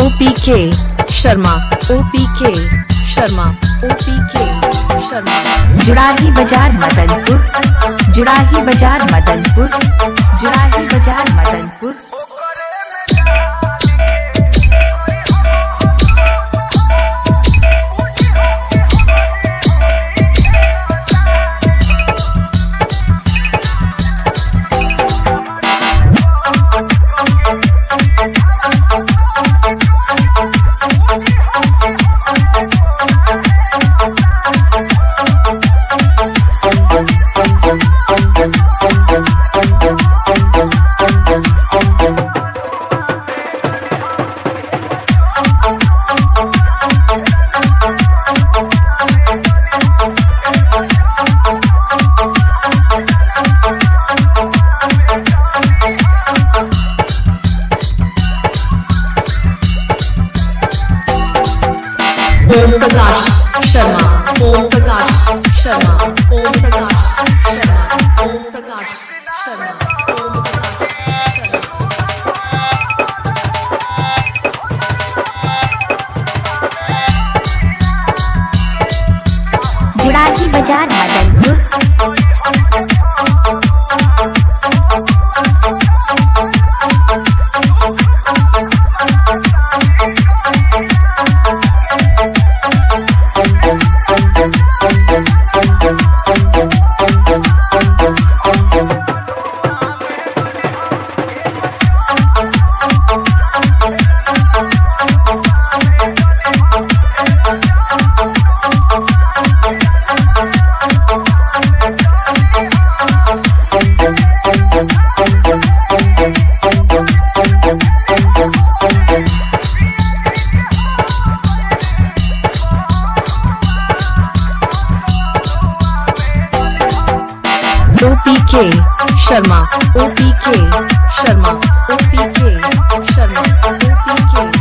O P के Sharma O P के Sharma O P के शर्मा। जुड़ाही बाज़ार मदनपुर, जुड़ाही बाज़ार मदनपुर, जुड़ाही बाज़ार ओम प्रकाश शर्मा ओम प्रकाश शर्मा ओम प्रकाश बाज़ार मदन के शर्मा ओ पी के शर्मा ओ पी के शर्मा ओ पी के